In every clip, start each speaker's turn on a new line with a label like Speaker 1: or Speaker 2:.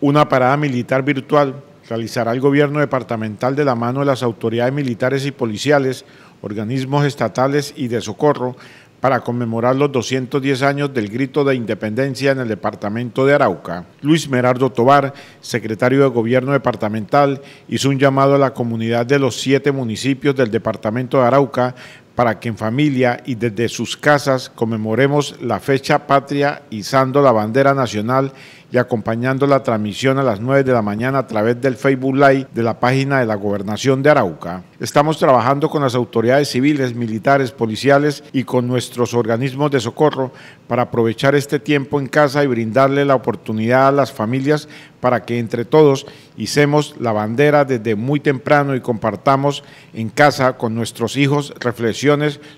Speaker 1: Una parada militar virtual realizará el gobierno departamental de la mano de las autoridades militares y policiales, organismos estatales y de socorro para conmemorar los 210 años del grito de independencia en el departamento de Arauca. Luis Merardo Tobar, secretario de Gobierno departamental, hizo un llamado a la comunidad de los siete municipios del departamento de Arauca para que en familia y desde sus casas conmemoremos la fecha patria izando la bandera nacional y acompañando la transmisión a las 9 de la mañana a través del Facebook Live de la página de la Gobernación de Arauca. Estamos trabajando con las autoridades civiles, militares, policiales y con nuestros organismos de socorro para aprovechar este tiempo en casa y brindarle la oportunidad a las familias para que entre todos hicemos la bandera desde muy temprano y compartamos en casa con nuestros hijos reflexiones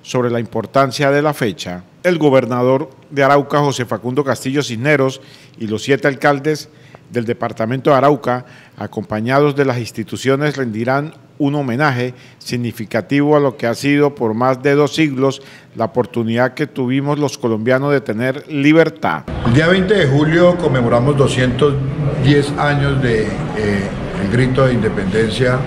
Speaker 1: sobre la importancia de la fecha el gobernador de Arauca, José Facundo Castillo Cisneros, y los siete alcaldes del departamento de Arauca, acompañados de las instituciones, rendirán un homenaje significativo a lo que ha sido por más de dos siglos la oportunidad que tuvimos los colombianos de tener libertad.
Speaker 2: El día 20 de julio conmemoramos 210 años de, eh, grito de independencia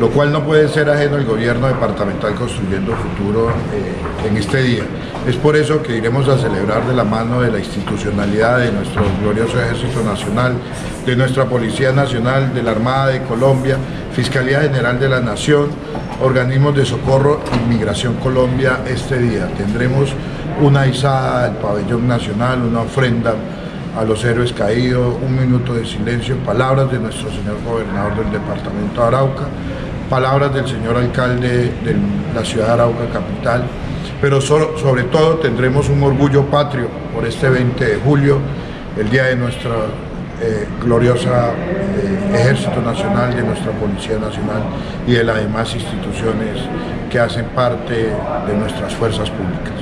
Speaker 2: lo cual no puede ser ajeno al gobierno departamental construyendo futuro eh, en este día. Es por eso que iremos a celebrar de la mano de la institucionalidad de nuestro glorioso Ejército Nacional, de nuestra Policía Nacional, de la Armada de Colombia, Fiscalía General de la Nación, organismos de socorro Inmigración Colombia este día. Tendremos una izada del pabellón nacional, una ofrenda a los héroes caídos, un minuto de silencio, palabras de nuestro señor gobernador del departamento de Arauca, palabras del señor alcalde de la ciudad de Arauca capital, pero sobre todo tendremos un orgullo patrio por este 20 de julio, el día de nuestra eh, gloriosa eh, Ejército Nacional, de nuestra Policía Nacional y de las demás instituciones que hacen parte de nuestras fuerzas públicas.